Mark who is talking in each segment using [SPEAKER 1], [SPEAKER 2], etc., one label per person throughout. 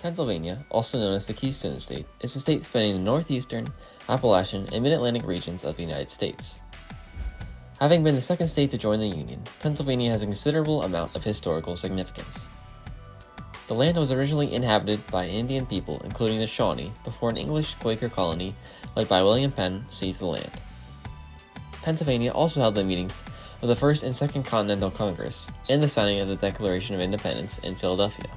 [SPEAKER 1] Pennsylvania, also known as the Keystone State, is a state spanning the northeastern, Appalachian, and mid Atlantic regions of the United States. Having been the second state to join the Union, Pennsylvania has a considerable amount of historical significance. The land was originally inhabited by Indian people, including the Shawnee, before an English Quaker colony led by William Penn seized the land. Pennsylvania also held the meetings of the First and Second Continental Congress and the signing of the Declaration of Independence in Philadelphia.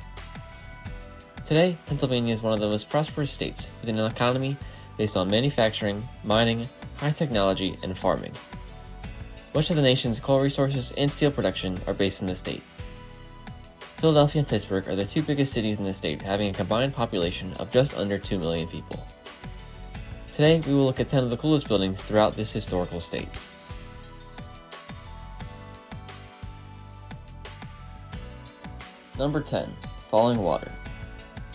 [SPEAKER 1] Today, Pennsylvania is one of the most prosperous states with an economy based on manufacturing, mining, high technology, and farming. Much of the nation's coal resources and steel production are based in the state. Philadelphia and Pittsburgh are the two biggest cities in the state, having a combined population of just under 2 million people. Today, we will look at 10 of the coolest buildings throughout this historical state. Number 10. Falling Water.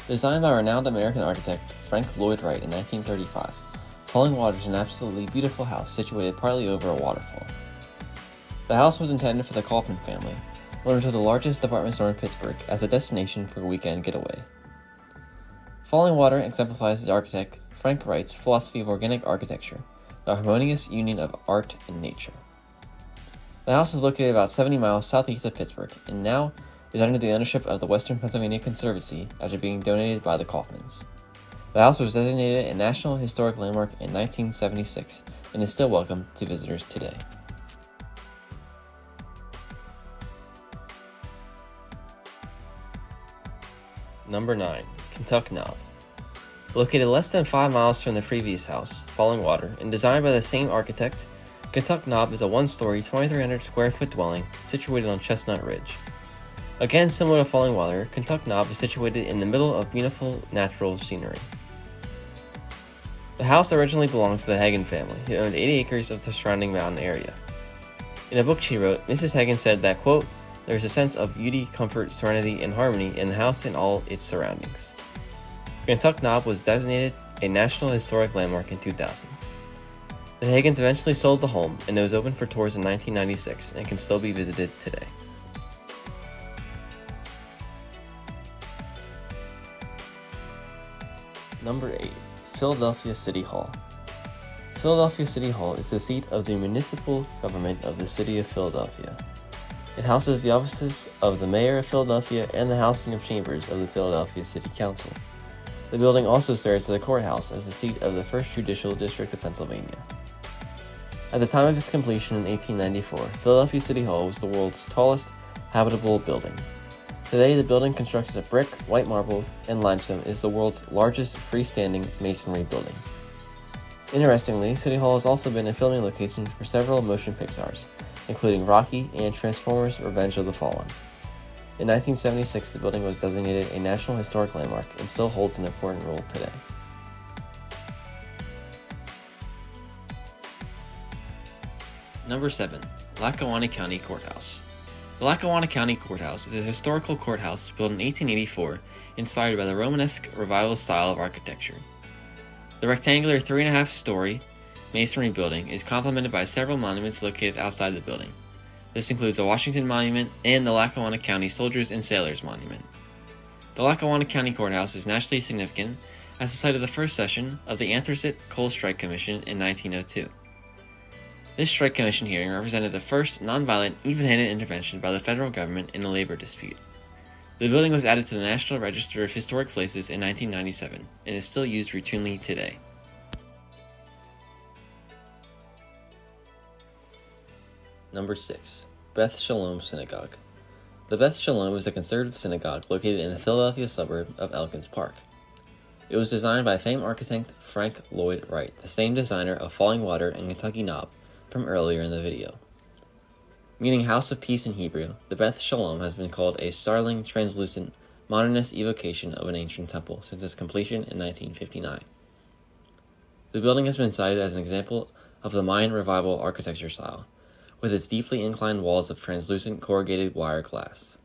[SPEAKER 1] Designed by renowned American architect Frank Lloyd Wright in 1935, Falling Water is an absolutely beautiful house situated partly over a waterfall. The house was intended for the Kaufmann family, owners of the largest department store in Pittsburgh, as a destination for a weekend getaway. Falling Water exemplifies the architect Frank Wright's philosophy of organic architecture, the harmonious union of art and nature. The house is located about 70 miles southeast of Pittsburgh and now is under the ownership of the Western Pennsylvania Conservancy after being donated by the Kaufmanns. The house was designated a National Historic Landmark in 1976 and is still welcome to visitors today. Number 9. Kentuck Knob. Located less than 5 miles from the previous house, Falling Water, and designed by the same architect, Kentuck Knob is a one story, 2,300 square foot dwelling situated on Chestnut Ridge. Again, similar to Falling Water, Kentuck Knob is situated in the middle of beautiful natural scenery. The house originally belonged to the Hagan family, who owned 80 acres of the surrounding mountain area. In a book she wrote, Mrs. Hagan said that, quote, there is a sense of beauty, comfort, serenity, and harmony in the house and all its surroundings. Kentuck Knob was designated a National Historic Landmark in 2000. The Hagans eventually sold the home, and it was open for tours in 1996 and can still be visited today. Number 8. Philadelphia City Hall. Philadelphia City Hall is the seat of the municipal government of the City of Philadelphia. It houses the offices of the Mayor of Philadelphia and the Housing of Chambers of the Philadelphia City Council. The building also serves as a courthouse as the seat of the 1st Judicial District of Pennsylvania. At the time of its completion in 1894, Philadelphia City Hall was the world's tallest habitable building. Today, the building constructed of brick, white marble, and limestone is the world's largest freestanding masonry building. Interestingly, City Hall has also been a filming location for several motion pictures, including Rocky and Transformers Revenge of the Fallen. In 1976, the building was designated a National Historic Landmark and still holds an important role today. Number 7. Lackawanna County Courthouse. The Lackawanna County Courthouse is a historical courthouse built in 1884, inspired by the Romanesque Revival style of architecture. The rectangular three and a half story masonry building is complemented by several monuments located outside the building. This includes the Washington Monument and the Lackawanna County Soldiers and Sailors Monument. The Lackawanna County Courthouse is nationally significant as the site of the first session of the Anthracite Coal Strike Commission in 1902. This strike commission hearing represented the first nonviolent, even-handed intervention by the federal government in a labor dispute. The building was added to the National Register of Historic Places in 1997 and is still used routinely today. Number 6. Beth Shalom Synagogue. The Beth Shalom is a conservative synagogue located in the Philadelphia suburb of Elkins Park. It was designed by famed architect Frank Lloyd Wright, the same designer of Falling Water and Kentuck Knob, from earlier in the video. Meaning House of Peace in Hebrew, the Beth Shalom has been called a startling, translucent, modernist evocation of an ancient temple since its completion in 1959. The building has been cited as an example of the Mayan Revival architecture style, with its deeply inclined walls of translucent corrugated wire glass.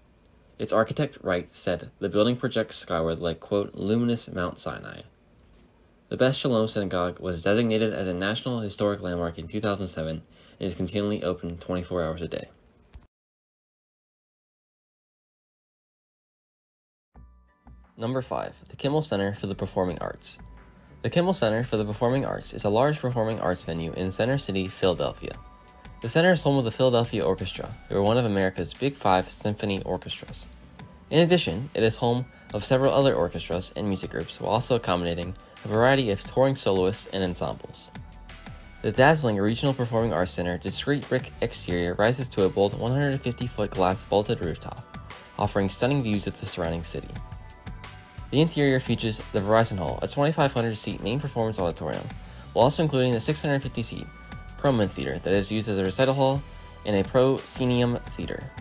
[SPEAKER 1] Its architect Wright said the building projects skyward like, quote, luminous Mount Sinai, the Beth Shalom Synagogue was designated as a National Historic Landmark in 2007 and is continually open 24 hours a day. Number 5. The Kimmel Center for the Performing Arts. The Kimmel Center for the Performing Arts is a large performing arts venue in Center City, Philadelphia. The center is home of the Philadelphia Orchestra, who are one of America's Big Five symphony orchestras. In addition, it is home of several other orchestras and music groups while also accommodating a variety of touring soloists and ensembles. The dazzling Regional Performing Arts Center discreet brick exterior rises to a bold 150 foot glass vaulted rooftop, offering stunning views of the surrounding city. The interior features the Verizon Hall, a 2,500 seat main performance auditorium, while also including the 650 seat Perelman Theater that is used as a recital hall and a proscenium theater.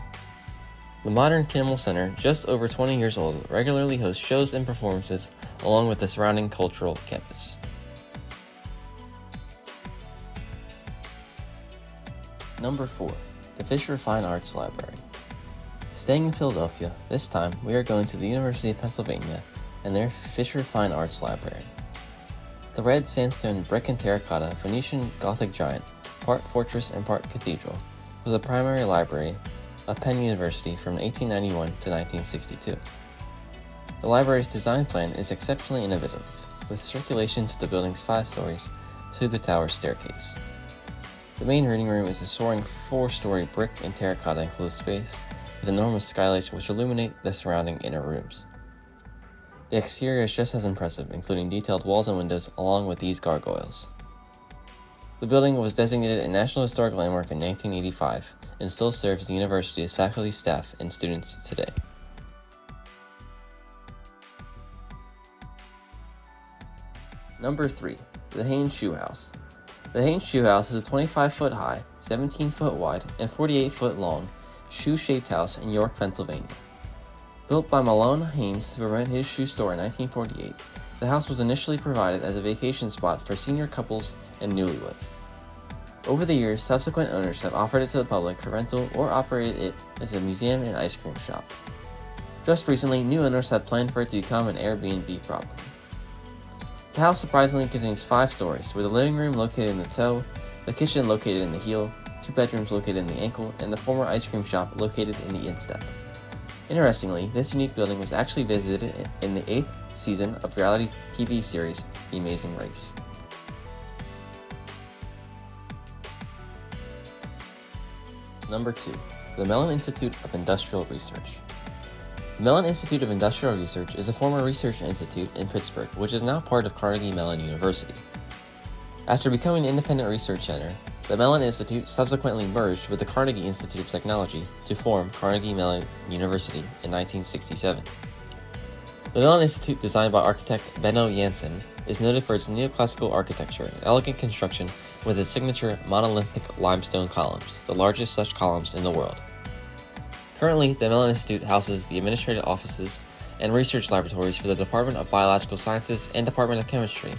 [SPEAKER 1] The modern Kimmel Center, just over 20 years old, regularly hosts shows and performances along with the surrounding cultural campus. Number 4. The Fisher Fine Arts Library. Staying in Philadelphia, this time we are going to the University of Pennsylvania and their Fisher Fine Arts Library. The red sandstone brick and terracotta Venetian Gothic giant, part fortress and part cathedral, was the primary library of Penn University from 1891 to 1962. The library's design plan is exceptionally innovative, with circulation to the building's five stories through the tower staircase. The main reading room is a soaring four-story brick and terracotta enclosed space with enormous skylights which illuminate the surrounding inner rooms. The exterior is just as impressive, including detailed walls and windows along with these gargoyles. The building was designated a National Historic Landmark in 1985 and still serves the university as faculty, staff, and students today. Number 3. The Haines Shoe House. The Haines Shoe House is a 25 foot high, 17 foot wide, and 48 foot long shoe shaped house in York, Pennsylvania. Built by Mahlon Haines to rent his shoe store in 1948, the house was initially provided as a vacation spot for senior couples and newlyweds. Over the years, subsequent owners have offered it to the public for rental or operated it as a museum and ice cream shop. Just recently, new owners have planned for it to become an Airbnb property. The house surprisingly contains five stories, with the living room located in the toe, the kitchen located in the heel, two bedrooms located in the ankle, and the former ice cream shop located in the instep. Interestingly, this unique building was actually visited in the eighth season of reality TV series The Amazing Race. Number 2. The Mellon Institute of Industrial Research. The Mellon Institute of Industrial Research is a former research institute in Pittsburgh, which is now part of Carnegie Mellon University. After becoming an independent research center, the Mellon Institute subsequently merged with the Carnegie Institute of Technology to form Carnegie Mellon University in 1967. The Mellon Institute, designed by architect Benno Janssen, is noted for its neoclassical architecture and elegant construction with its signature monolithic limestone columns, the largest such columns in the world. Currently, the Mellon Institute houses the administrative offices and research laboratories for the Department of Biological Sciences and Department of Chemistry,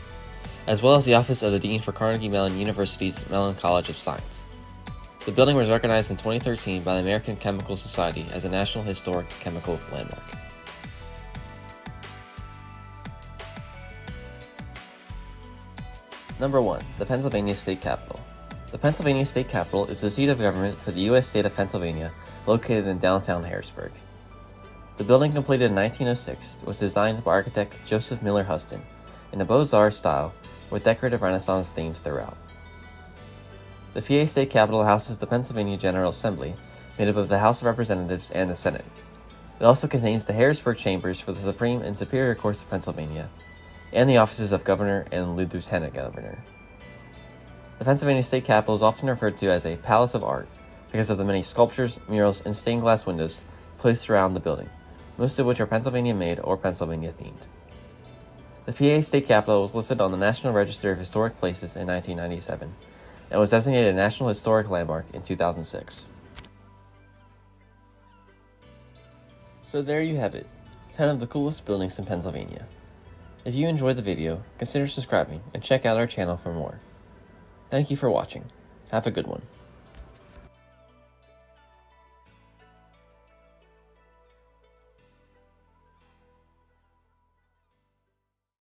[SPEAKER 1] as well as the office of the Dean for Carnegie Mellon University's Mellon College of Science. The building was recognized in 2013 by the American Chemical Society as a National Historic Chemical Landmark. Number 1. The Pennsylvania State Capitol. The Pennsylvania State Capitol is the seat of government for the U.S. state of Pennsylvania, located in downtown Harrisburg. The building, completed in 1906, was designed by architect Joseph Miller Huston in a Beaux-Arts style with decorative Renaissance themes throughout. The PA State Capitol houses the Pennsylvania General Assembly, made up of the House of Representatives and the Senate. It also contains the Harrisburg Chambers for the Supreme and Superior Courts of Pennsylvania, and the offices of Governor and Lieutenant Governor. The Pennsylvania State Capitol is often referred to as a Palace of Art because of the many sculptures, murals, and stained glass windows placed around the building, most of which are Pennsylvania made or Pennsylvania themed. The PA State Capitol was listed on the National Register of Historic Places in 1997 and was designated a National Historic Landmark in 2006. So there you have it, 10 of the coolest buildings in Pennsylvania. If you enjoyed the video, consider subscribing and check out our channel for more. Thank you for watching. Have a good one.